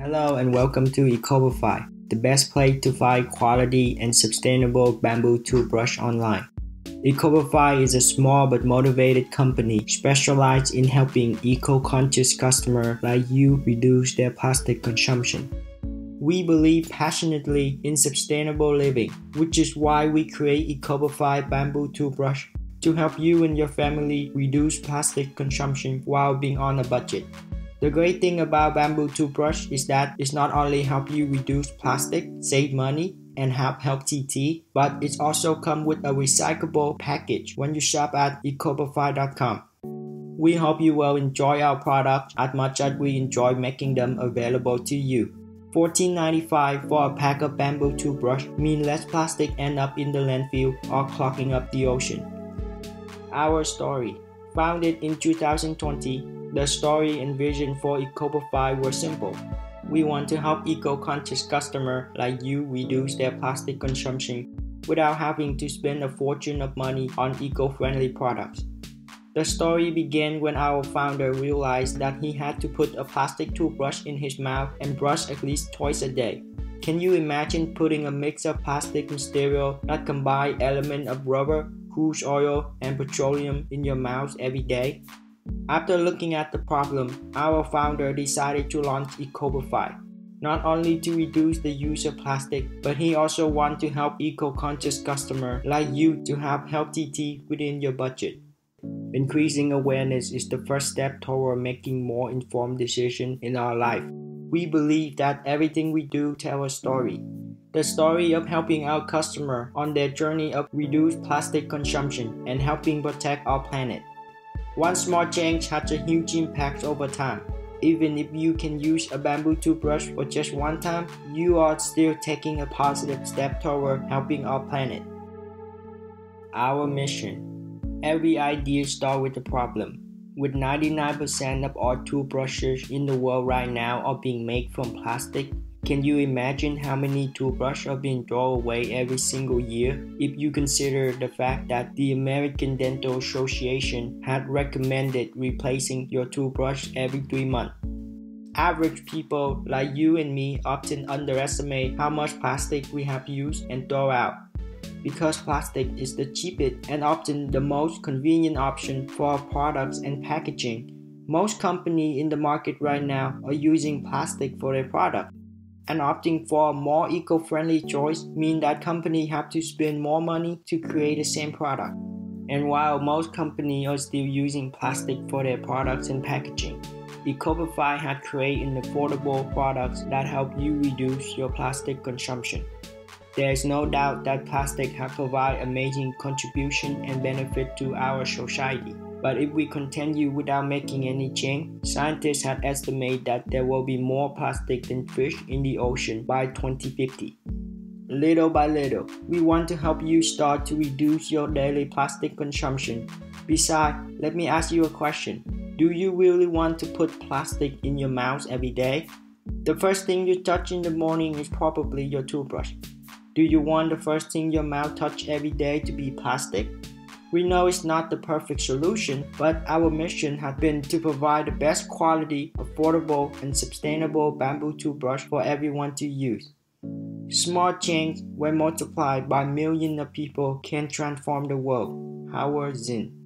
Hello and welcome to Ecopify, the best place to find quality and sustainable bamboo toothbrush online. Ecopify is a small but motivated company specialized in helping eco-conscious customers like you reduce their plastic consumption. We believe passionately in sustainable living, which is why we create Ecopify bamboo toothbrush to help you and your family reduce plastic consumption while being on a budget. The great thing about bamboo toothbrush is that it's not only help you reduce plastic, save money, and have healthy teeth, but it's also come with a recyclable package when you shop at ecopify.com. We hope you will enjoy our products as much as we enjoy making them available to you. $14.95 for a pack of bamboo toothbrush mean less plastic end up in the landfill or clogging up the ocean. Our story. Founded in 2020, the story and vision for Ecopify were simple. We want to help eco-conscious customers like you reduce their plastic consumption without having to spend a fortune of money on eco-friendly products. The story began when our founder realized that he had to put a plastic toothbrush in his mouth and brush at least twice a day. Can you imagine putting a mix of plastic material that combine element of rubber, crude oil, and petroleum in your mouth every day? After looking at the problem, our founder decided to launch Ecopify, not only to reduce the use of plastic, but he also wants to help eco-conscious customers like you to have healthy teeth within your budget. Increasing awareness is the first step toward making more informed decisions in our life. We believe that everything we do tells a story. The story of helping our customer on their journey of reduced plastic consumption and helping protect our planet. One small change has a huge impact over time. Even if you can use a bamboo toothbrush for just one time, you are still taking a positive step toward helping our planet. Our mission Every idea starts with a problem. With 99% of all toothbrushes in the world right now are being made from plastic, can you imagine how many toothbrushes are being thrown away every single year if you consider the fact that the American Dental Association had recommended replacing your toothbrush every three months? Average people like you and me often underestimate how much plastic we have used and throw out. Because plastic is the cheapest and often the most convenient option for products and packaging, most companies in the market right now are using plastic for their product and opting for a more eco-friendly choice mean that companies have to spend more money to create the same product. And while most companies are still using plastic for their products and packaging, Ecopify had created affordable products that help you reduce your plastic consumption. There is no doubt that plastic has provided amazing contribution and benefit to our society. But if we continue without making any change, scientists have estimated that there will be more plastic than fish in the ocean by 2050. Little by little, we want to help you start to reduce your daily plastic consumption. Besides, let me ask you a question. Do you really want to put plastic in your mouth every day? The first thing you touch in the morning is probably your toothbrush. Do you want the first thing your mouth touch every day to be plastic? We know it's not the perfect solution, but our mission has been to provide the best quality, affordable, and sustainable bamboo toothbrush for everyone to use. Small change, when multiplied by millions of people, can transform the world. Howard Zinn